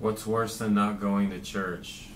What's worse than not going to church?